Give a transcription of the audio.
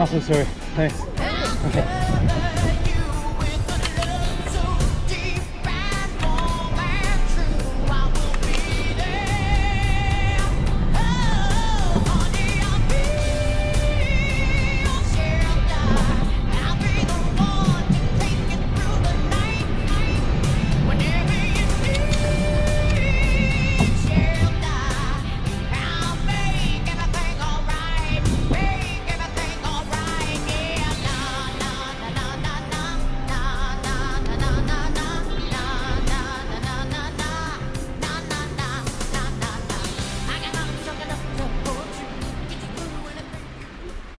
Not so sorry. Thanks. Okay.